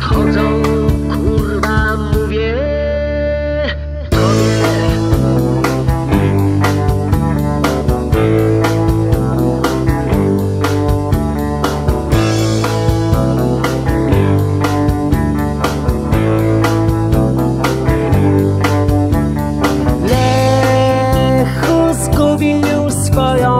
nadchodzą, kurwa mówię tobie. Lechu zgubił swoją